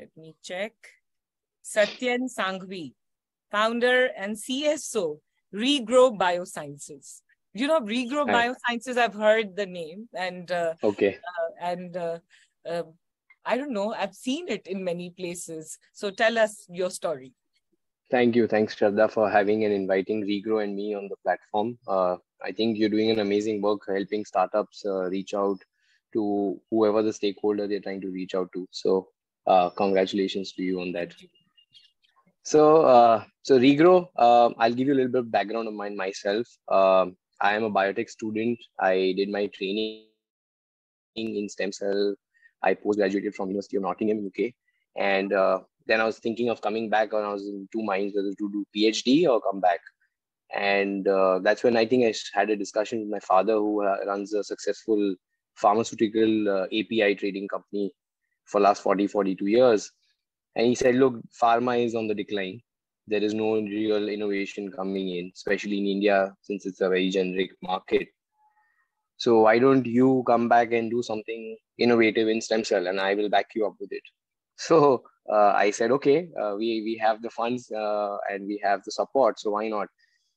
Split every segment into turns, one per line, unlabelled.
Let me check. Satyen Sanghavi, founder and CSO, Regrow Biosciences. You know, Regrow
Hi.
Biosciences, I've heard the name and uh,
Okay.
uh, and uh, uh, I don't know, I've seen it in many places. So tell us your story.
Thank you. Thanks, Shraddha, for having and inviting Regrow and me on the platform. Uh, I think you're doing an amazing work helping startups uh, reach out to whoever the stakeholder they're trying to reach out to. So, uh, congratulations to you on that. So, uh, so Regrow, uh, I'll give you a little bit of background of mine myself. Um, I am a biotech student. I did my training in stem cell. I post-graduated from University of Nottingham, UK, and uh, then I was thinking of coming back, and I was in two minds whether to do PhD or come back. And uh, that's when I think I had a discussion with my father, who uh, runs a successful pharmaceutical uh, API trading company for last 40, 42 years. And he said, look, pharma is on the decline. There is no real innovation coming in, especially in India, since it's a very generic market. So why don't you come back and do something innovative in stem cell, and I will back you up with it. So uh, I said, okay, uh, we we have the funds uh, and we have the support, so why not?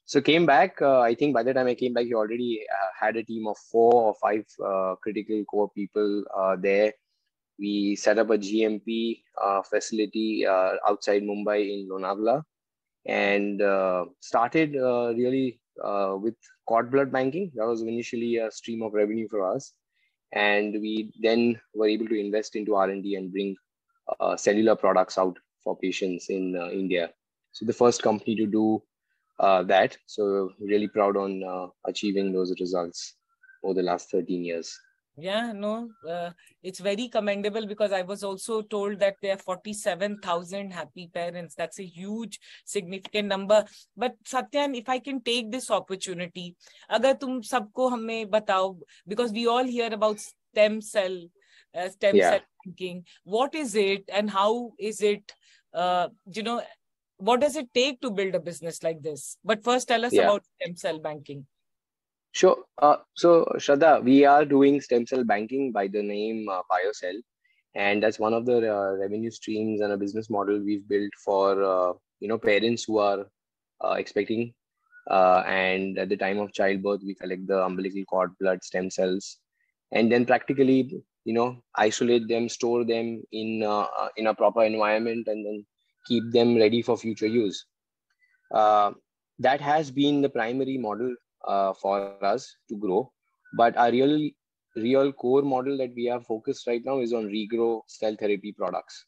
So came back. Uh, I think by the time I came back, he already uh, had a team of four or five uh, critical core people there. We set up a GMP facility outside Mumbai in Lonavala, and started really with cord blood banking. That was initially a stream of revenue for us, and we then were able to invest into R&D and bring uh, cellular products out for patients in uh, India. So the first company to do uh, that. So really proud on achieving those results over the last 13 years.
Yeah, no, uh, it's very commendable because I was also told that there are 47,000 happy parents. That's a huge, significant number. But Satyen, if I can take this opportunity, agar tum sabko hame batao, because we all hear about stem cell, uh, stem
Yeah.
cell banking. What is it and how is it, uh, you know, what does it take to build a business like this? But first, tell us
Yeah.
about stem cell banking.
Sure. Uh, so, Shraddha, we are doing stem cell banking by the name uh, BioCell, and that's one of the uh, revenue streams and a business model we've built for uh, you know parents who are uh, expecting, uh, and at the time of childbirth, we collect the umbilical cord blood stem cells, and then practically you know isolate them, store them in uh, in a proper environment, and then keep them ready for future use. That has been the primary model uh, for us to grow. But our real, real core model that we are focused right now is on regrow cell therapy products,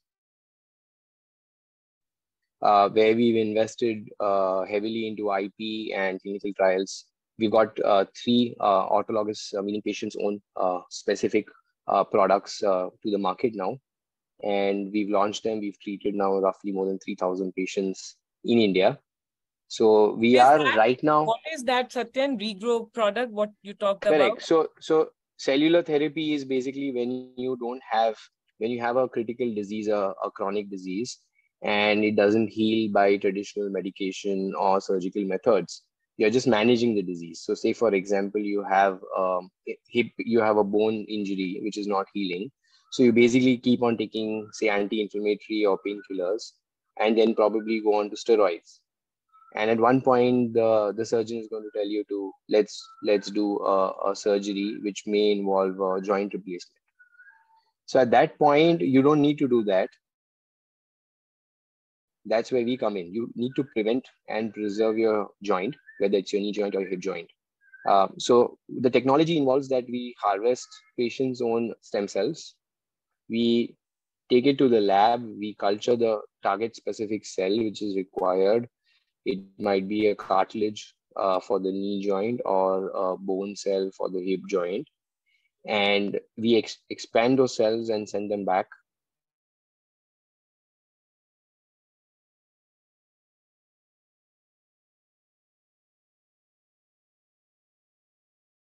uh, where we've invested uh, heavily into IP and clinical trials. We've got uh, three uh, autologous, uh, meaning patients' own uh, specific products to the market now. And we've launched them. We've treated now roughly more than 3,000 patients in India. So we
Is
are
that-
right now.
What is that, Satyen, regrow product? What you talked
Correct.
about?
So, so cellular therapy is basically when you don't have when you have a critical disease, a, a chronic disease, and it doesn't heal by traditional medication or surgical methods. You're just managing the disease. So, say for example, you have um, hip, you have a bone injury which is not healing. So you basically keep on taking, say, anti-inflammatory or painkillers, and then probably go on to steroids and at one point the the surgeon is going to tell you to let's let's do a, a surgery which may involve a joint replacement. So at that point you don't need to do that. That's where we come in. You need to prevent and preserve your joint whether it's your knee joint or your hip joint. Uh, so the technology involves that we harvest patients own stem cells. We take it to the lab. We culture the target specific cell which is required it might be a cartilage uh, for the knee joint or a bone cell for the hip joint. And we ex- expand those cells and send them back.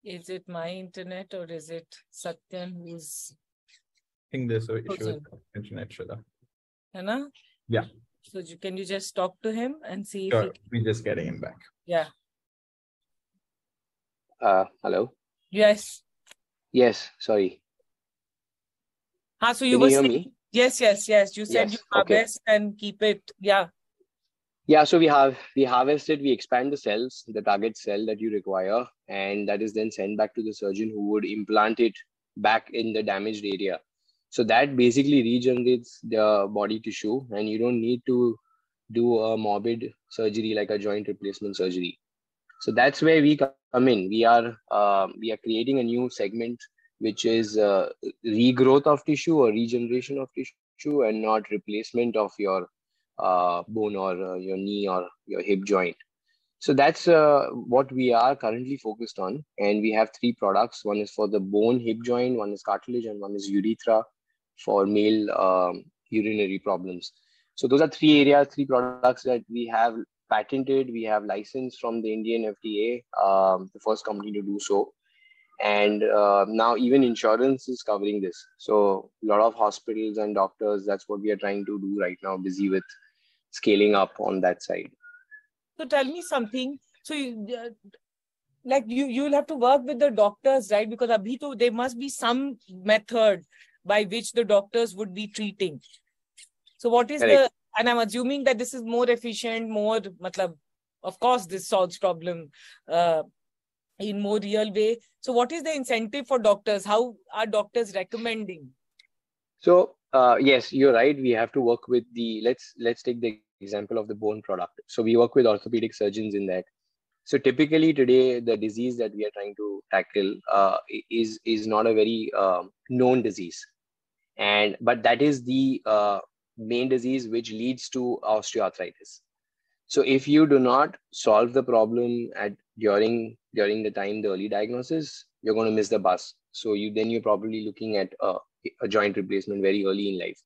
Is it my internet or is it Satyen who's,
I think there's an issue with internet, Shraddha.
है ना?
Yeah.
So you, can you just talk to him and see
Sure,
he,
we're just getting him back.
yeah.
Uh, hello?
Yes.
Yes, sorry.
Ah, so you
Can
were
you hear
saying,
me?
Yes, yes, yes. You said
Yes,
you
okay.
harvest and keep it. Yeah.
Yeah, so we have we harvest it, we expand the cells, the target cell that you require, and that is then sent back to the surgeon who would implant it back in the damaged area. So that basically regenerates the body tissue, and you don't need to do a morbid surgery like a joint replacement surgery. So that's where we come in. We are uh, we are creating a new segment which is uh, regrowth of tissue or regeneration of tissue, and not replacement of your uh, bone or uh, your knee or your hip joint. So that's uh, what we are currently focused on. And we have three products. One is for the bone, hip joint, one is cartilage, and one is urethra for male um, urinary problems. So those are three areas, three products that we have patented. We have license from the Indian FDA, um, the first company to do so. And uh, now even insurance is covering this. So a lot of hospitals and doctors, that's what we are trying to do right now, busy with scaling up on that side.
So tell me something. So you, uh, like you, you will have to work with the doctors, right? Because abhi to, there must be some method by which the doctors would be treating. So what is
Correct.
the, and I'm assuming that this is more efficient, more, matlab, of course, this solves problem uh, in more real way. So what is the incentive for doctors? How are doctors recommending?
So uh, yes, you're right. We have to work with the let's let's take the example of the bone product. So we work with orthopedic surgeons in that. So typically today, the disease that we are trying to tackle uh, is is not a very uh, known disease, and but that is the uh, main disease which leads to osteoarthritis. So if you do not solve the problem at during during the time the early diagnosis, you're going to miss the bus. So you then you're probably looking at a, a joint replacement very early in life.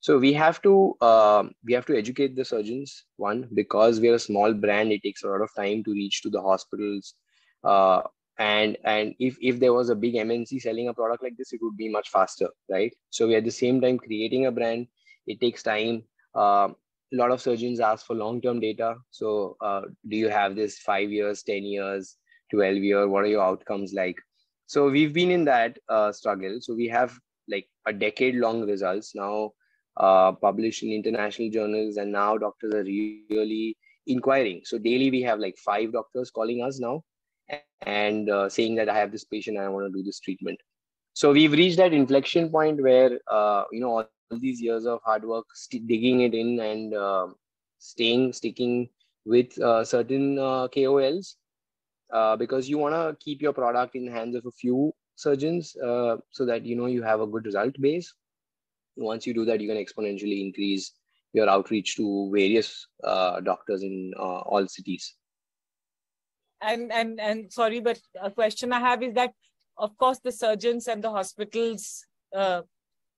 So we have to uh, we have to educate the surgeons. One because we're a small brand, it takes a lot of time to reach to the hospitals. Uh, and and if if there was a big MNC selling a product like this, it would be much faster, right? So we at the same time creating a brand. It takes time. Uh, a lot of surgeons ask for long-term data. So uh, do you have this five years, ten years, twelve year? What are your outcomes like? So we've been in that uh, struggle. So we have like a decade-long results now uh, published in international journals, and now doctors are really inquiring. So daily we have like five doctors calling us now and uh, saying that I have this patient and I want to do this treatment. So we've reached that inflection point where uh, you know all these years of hard work, st- digging it in and uh, staying, sticking with uh, certain uh, KOLs, uh, because you want to keep your product in the hands of a few surgeons so that you know you have a good result base once you do that you can exponentially increase your outreach to various doctors in all cities
and and and sorry but a question i have is that of course the surgeons and the hospitals uh,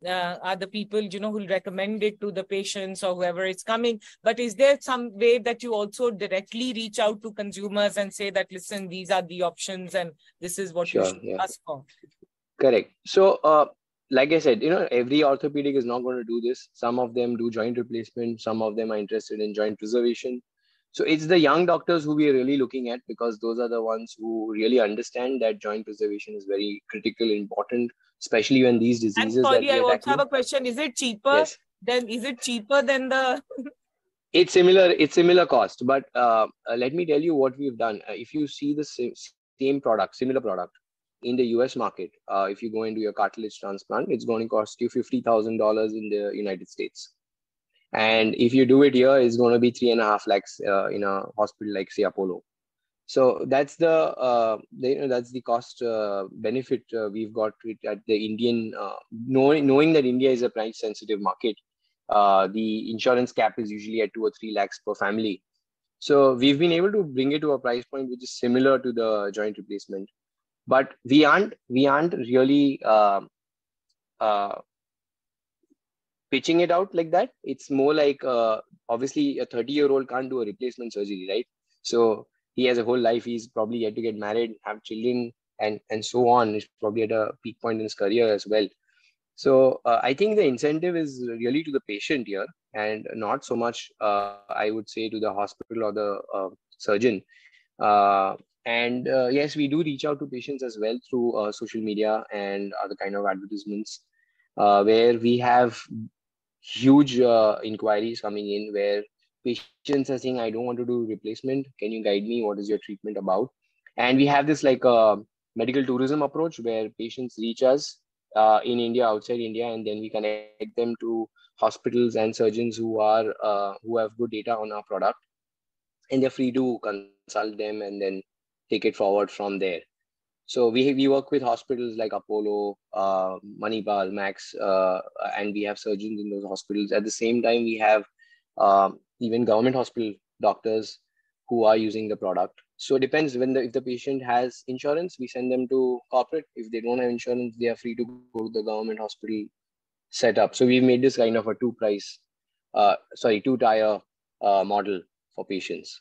uh, are the people you know who recommend it to the patients or whoever is coming. But is there some way that you also directly reach out to consumers and say that listen these are the options and this is what
Sure,
you should
yeah.
ask for
correct. So uh, like i said you know every orthopedic is not going to do this. Some of them do joint replacement. Some of them are interested in joint preservation so it's the young doctors who we are really looking at because those are the ones who really understand that joint preservation is very critical important especially when these
and
diseases that
sorry i also have a question. Is it cheaper
yes.
then is it cheaper than the
it's similar it's similar cost but uh, uh, let me tell you what we've done. Uh, if you see the same, same product similar product in the us market uh, if you go into your cartilage transplant it's going to cost you $50000 in the united states and if you do it here it's going to be three and a half lakhs uh, in a hospital like say apollo so that's the, uh, the you know, that's the cost uh, benefit uh, we've got it at the indian uh, knowing knowing that india is a price sensitive market uh, the insurance cap is usually at two or three lakhs per family. So we've been able to bring it to a price point which is similar to the joint replacement, but we aren't we aren't really pitching it out like that. It's more like uh, obviously a 30 year old can't do a replacement surgery, right? So he has a whole life. He's probably yet to get married, have children, and and so on. He's probably at a peak point in his career as well. So uh, I think the incentive is really to the patient here, and not so much, uh, I would say, to the hospital or the uh, surgeon. Uh, and uh, yes, we do reach out to patients as well through social media and other kind of advertisements, uh, where we have huge uh, inquiries coming in where patients are saying, I don't want to do replacement. Can you guide me? What is your treatment about? And we have this like a uh, medical tourism approach where patients reach us uh, in India, outside India, and then we connect them to hospitals and surgeons who are uh, who have good data on our product, and they're free to consult them and then take it forward from there. So we we work with hospitals like Apollo, uh, Manipal, Max, uh, and we have surgeons in those hospitals. At the same time, we have um, even government hospital doctors who are using the product. So it depends when the if the patient has insurance, we send them to corporate. If they don't have insurance, they are free to go to the government hospital setup. So we've made this kind of a two price, uh, sorry, two tier uh, model for patients.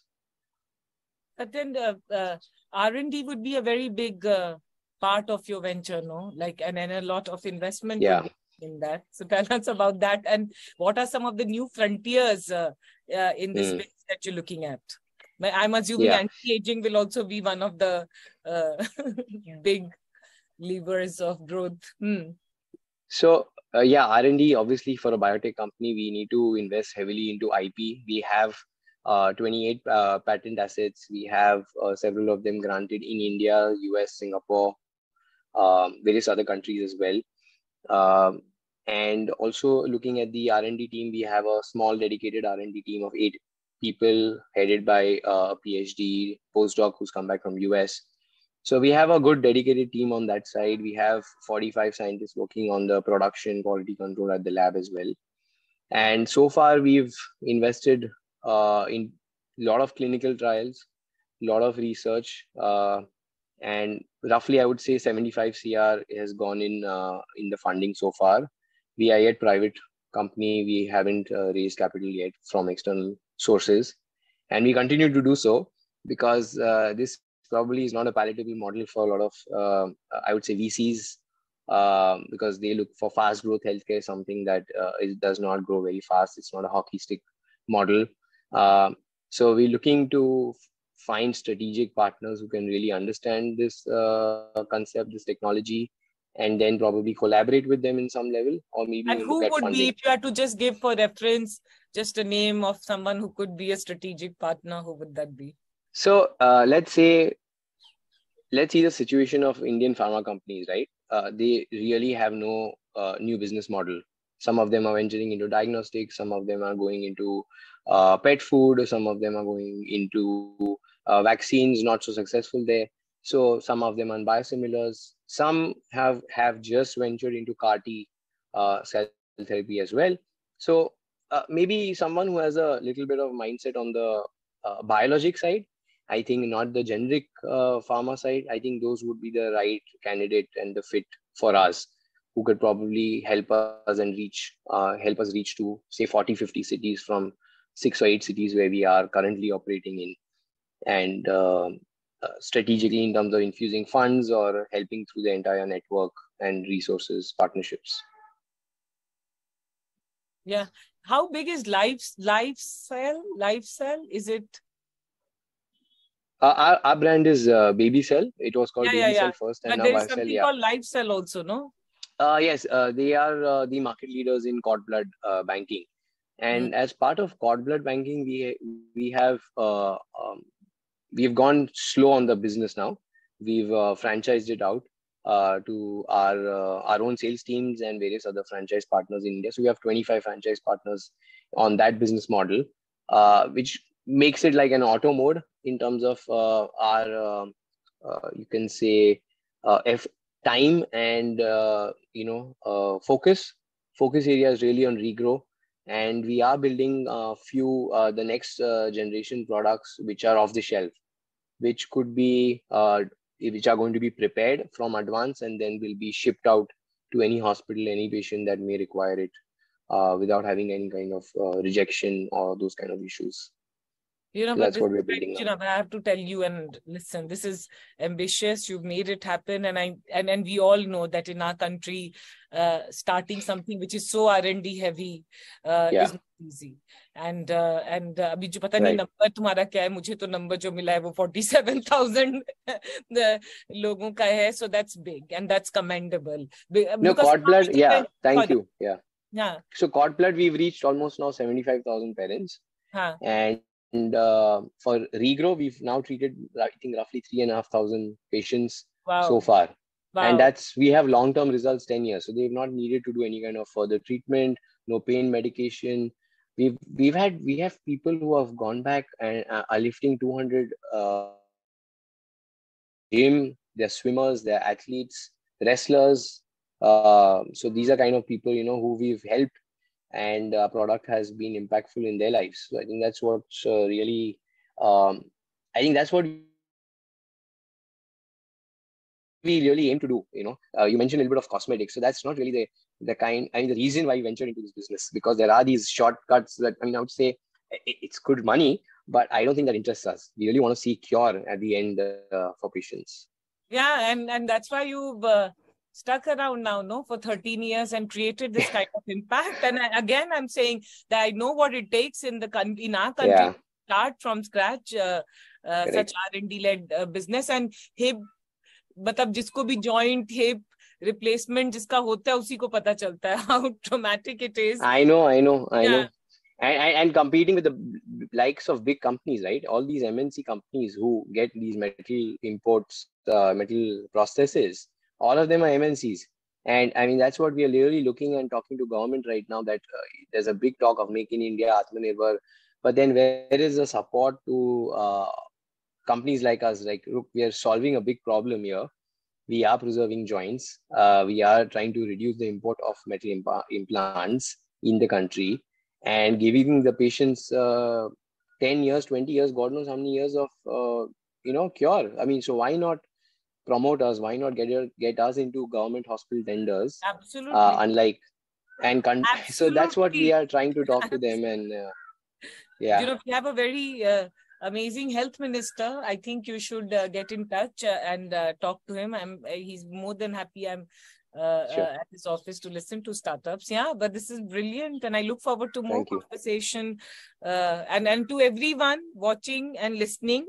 But then uh, uh, R&D would be a very big uh, part of your venture, no? Like, and, and a lot of investment
yeah.
in that. So tell us about that and what are some of the new frontiers uh, uh, in this mm. space that you're looking at? I'm assuming yeah. anti-aging will also be one of the uh, big levers of growth. Hmm.
So uh, yeah, R&D obviously for a biotech company, we need to invest heavily into IP. We have uh, 28 uh, patent assets. We have uh, several of them granted in India, US, Singapore, um, various other countries as well. Um, and also looking at the R&D team, we have a small dedicated R&D team of eight people headed by a PhD postdoc who's come back from US. So we have a good dedicated team on that side. We have 45 scientists working on the production quality control at the lab as well. And so far, we've invested uh, in a lot of clinical trials, a lot of research, uh, and roughly I would say 75 CR has gone in uh, in the funding so far. We are yet private company. We haven't uh, raised capital yet from external sources, and we continue to do so because uh, this probably is not a palatable model for a lot of uh, I would say VCs um, because they look for fast growth healthcare, something that uh, does not grow very fast. It's not a hockey stick model. Um, so we're looking to find strategic partners who can really understand this uh, concept, this technology, and then probably collaborate with them in some level, or maybe.
And who would funding. be, if you had to just give for reference, just a name of someone who could be a strategic partner? Who would that be?
So uh, let's say, let's see the situation of Indian pharma companies, right? Uh, they really have no uh, new business model. Some of them are venturing into diagnostics. Some of them are going into uh, pet food. Some of them are going into uh, vaccines, not so successful there. So some of them on biosimilars. Some have have just ventured into CAR T uh, cell therapy as well. So uh, maybe someone who has a little bit of mindset on the uh, biologic side. I think not the generic uh, pharma side. I think those would be the right candidate and the fit for us who could probably help us and reach uh, help us reach to say 40 50 cities from six or eight cities where we are currently operating in. And uh, uh, strategically in terms of infusing funds or helping through the entire network and resources partnerships.
Yeah. How big is life life cell? Life cell? Is it?
Uh, our, our brand is uh, baby cell. It was called
yeah,
baby
yeah,
cell
yeah.
first
and but now there is something yeah. called life cell also no?
Uh, yes uh, they are uh, the market leaders in cord blood uh, banking and mm. as part of cord blood banking we we have uh, um, we've gone slow on the business now. We've uh, franchised it out uh, to our uh, our own sales teams and various other franchise partners in india. So we have 25 franchise partners on that business model uh, which makes it like an auto mode in terms of uh, our um, you can say F time and you know focus. Focus area is really on regrow and we are building a few uh, the next uh, generation products which are off the shelf which could be uh, which are going to be prepared from advance and then will be shipped out to any hospital any patient that may require it without having any kind of rejection or those kind of issues
you know
that's what we're
you know, i have to tell you and listen this is ambitious. You've made it happen. And i and, and we all know that in our country uh, starting something which is so r&d heavy uh, yeah. is not easy. And uh, and uh, abhi jo pata right. nahi number tumhara kya hai mujhe to number jo mila hai wo 47000 logon ka uh, hai so that's big and that's commendable.
Uh, because no cord blood yeah thank God. you yeah.
yeah
so cord blood we've reached almost now 75000 parents.
Haan.
and and uh, for regrow, we've now treated, I think, roughly three and a half thousand patients
Wow.
so far.
wow.
And that's, we have long term results 10 years. So they've not needed to do any kind of further treatment, no pain medication. We've, we've had, we have people who have gone back and uh, are lifting 200 uh, gym, they're swimmers, they're athletes, wrestlers. Uh, so these are kind of people, you know, who we've helped and our product has been impactful in their lives. So I think that's what's uh, really, um, I think that's what we really aim to do. You know, uh, you mentioned a little bit of cosmetics, so that's not really the the kind. I mean, the reason why we ventured into this business because there are these shortcuts that I mean, I would say it, it's good money, but I don't think that interests us. We really want to see cure at the end uh, for patients.
Yeah, and and that's why you've uh, stuck around now, no, for 13 years and created this kind of impact. And I, again, I'm saying that I know what it takes in the country, in our country,
Yeah.
to start from scratch uh, uh,
Correct.
such R&D led uh, business and hip, मतलब जिसको भी joint hip replacement जिसका होता है उसी को पता चलता है how traumatic it is.
I know, I know, I
Yeah.
know. And, and, and competing with the b- likes of big companies, right? All these MNC companies who get these metal imports, uh, metal processes, all of them are MNCs. And I mean, that's what we are really looking and talking to government right now that uh, there's a big talk of Make in India, Atmanirbhar. But then where is the support to uh, companies like us? Like, we are solving a big problem here. We are preserving joints. Uh, we are trying to reduce the import of metal impa- implants in the country and giving the patients uh, 10 years 20 years god knows how many years of uh, you know cure i mean so why not promote us why not get your, get us into government hospital tenders
Absolutely.
uh, unlike and con- so that's what we are trying to talk to them and uh, yeah.
you know we have a very uh, amazing health minister i think you should uh, get in touch uh, and uh, talk to him. I'm uh, he's more than happy i'm uh,
Sure.
uh, at his office to listen to startups. Yeah but this is brilliant and i look forward to more
Thank
conversation uh, and and to everyone watching and listening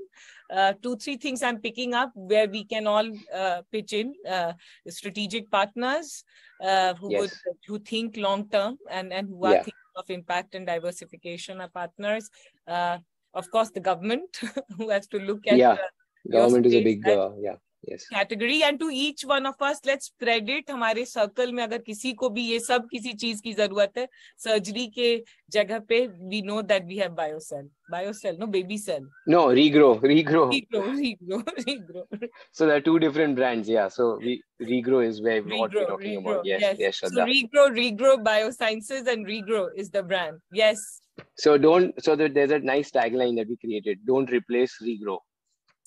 uh, two three things i'm picking up where we can all uh, pitch in uh, strategic partners uh, who would who think long term and and who are
Yeah.
thinking of impact and diversification are partners uh, of course the government who has to look at
Yeah.
uh,
government is a big yeah yes
category and to each one of us let's spread it हमारे circle में अगर किसी को भी ये सब किसी चीज की जरूरत है सर्जरी के जगह पे we know that we have biocell biocell no baby cell
no regrow regrow
regrow regrow regrow
so there are two different brands yeah so we regrow is where what we're
regrow
talking
regrow
about yes yes,
so
Shraddha.
regrow regrow biosciences and regrow is the brand yes
so don't so that there's a nice tagline that we created don't replace regrow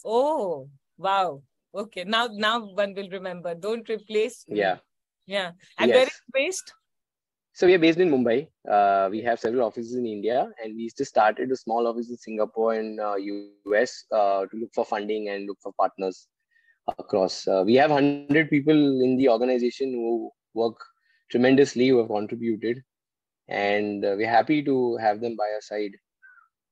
oh wow Okay now now one will remember. Don't replace
yeah.
Yeah. And where
Yes.
it's based?
So we are based in Mumbai. Uh, we have several offices in India, and we just started a small office in Singapore and uh, US uh, to look for funding and look for partners across. Uh, we have hundred people in the organization who work tremendously, who have contributed, and uh, we're happy to have them by our side.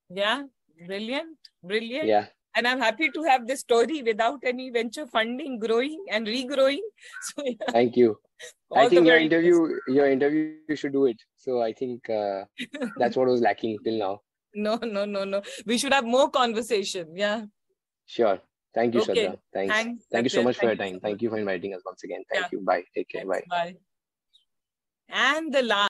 yeah. Brilliant. Brilliant.
Yeah,
and I'm happy to have this story without any venture funding, growing and regrowing. So yeah,
thank you.
all
I think your interview, your interview, you should do it. So I think uh, that's what was lacking till now.
no, no, no, no. We should have more conversation. Yeah.
Sure. Thank you,
Okay.
Thanks.
Thanks.
Thank you so much for your
Thank you
time.
so
Thank you for inviting us once again. Thank
Yeah.
you. Bye. Take care. Bye.
Bye. And the last.